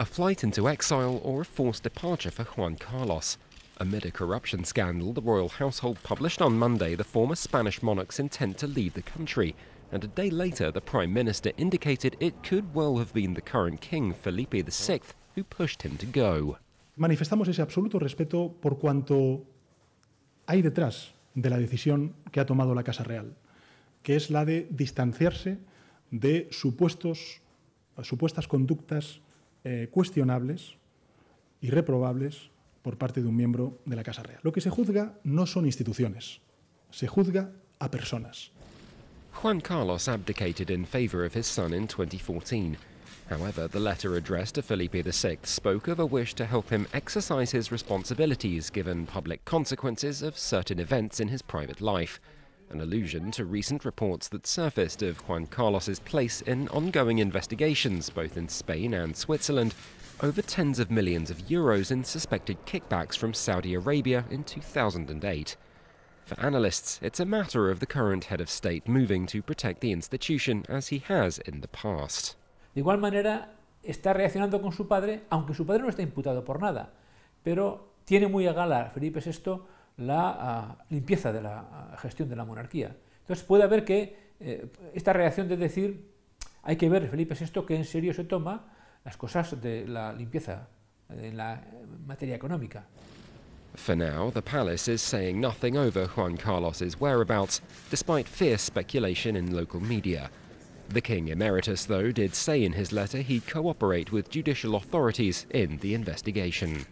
a flight into exile or a forced departure for Juan Carlos. Amid a corruption scandal, the royal household published on Monday the former Spanish monarch's intent to leave the country, and a day later the Prime Minister indicated it could well have been the current king, Felipe VI, who pushed him to go. Manifestamos ese absoluto respeto por cuanto hay detrás de la decisión que ha tomado la Casa Real, que es la de distanciarse de supuestos, supuestas conductas eh, cuestionables y reprobables por parte de un miembro de la Casa Real. Lo que se juzga no son instituciones, se juzga a personas. Juan Carlos abdicated in favour of his son in 2014. However, the letter addressed to Felipe VI spoke of a wish to help him exercise his responsibilities given public consequences of certain events in his private life, an allusion to recent reports that surfaced of Juan Carlos's place in ongoing investigations both in Spain and Switzerland over tens of millions of euros in suspected kickbacks from Saudi Arabia in 2008. For analysts, it's a matter of the current head of state moving to protect the institution as he has in the past. De igual manera, está reaccionando con su padre, aunque su padre no está imputado por nada, pero tiene muy a gala Felipe VI la uh, limpieza de la uh, gestión de la monarquía. Entonces puede haber que eh, esta reacción de decir, hay que ver Felipe VI que en serio se toma las cosas de la limpieza en la materia económica. For now, the palace is saying nothing over Juan Carlos's whereabouts, despite fierce speculation in local media. The King Emeritus, though, did say in his letter he'd cooperate with judicial authorities in the investigation.